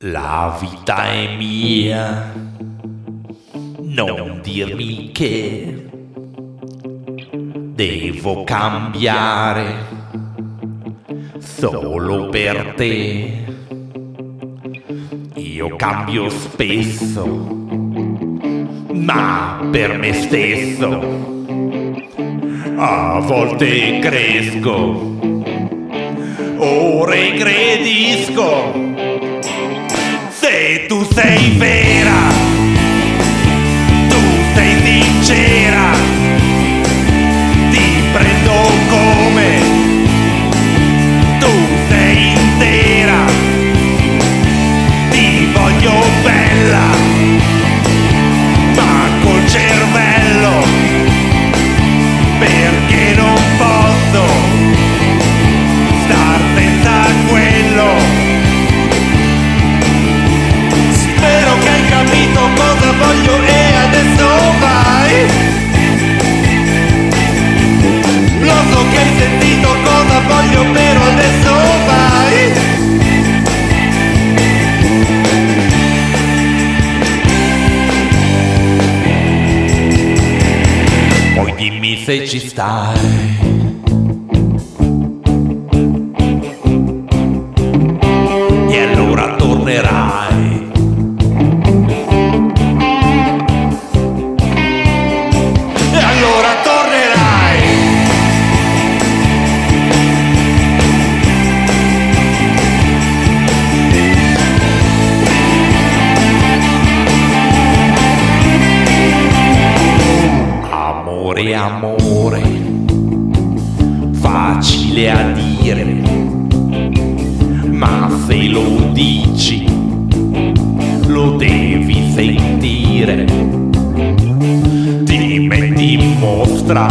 La vita è mia, non dirmi che devo cambiare solo per te. Io cambio spesso, ma per me stesso. A volte cresco o regredisco Tu sei vera. Dimmi se ci stai. E allora tornerai. Amore, amore, facile a dire, ma se lo dici, lo devi sentire. Ti metti in mostra